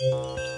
Música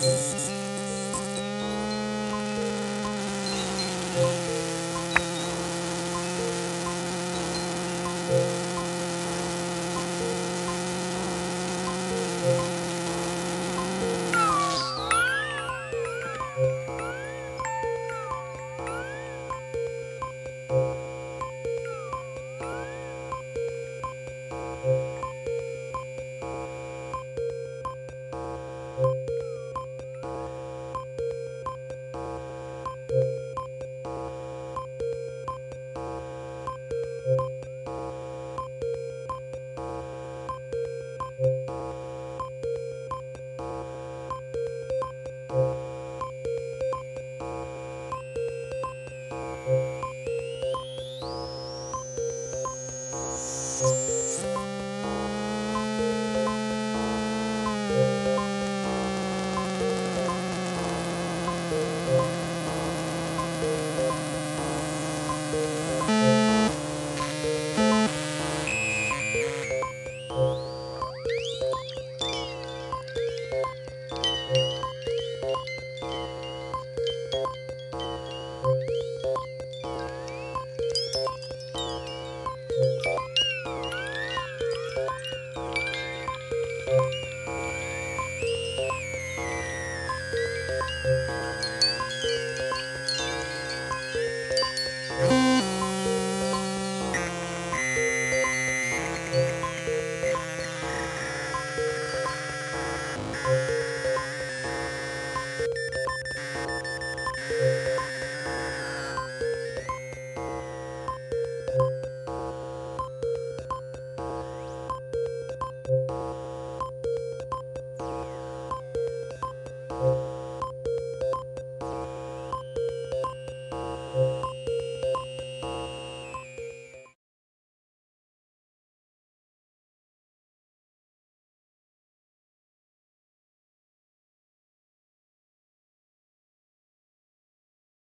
Thank you.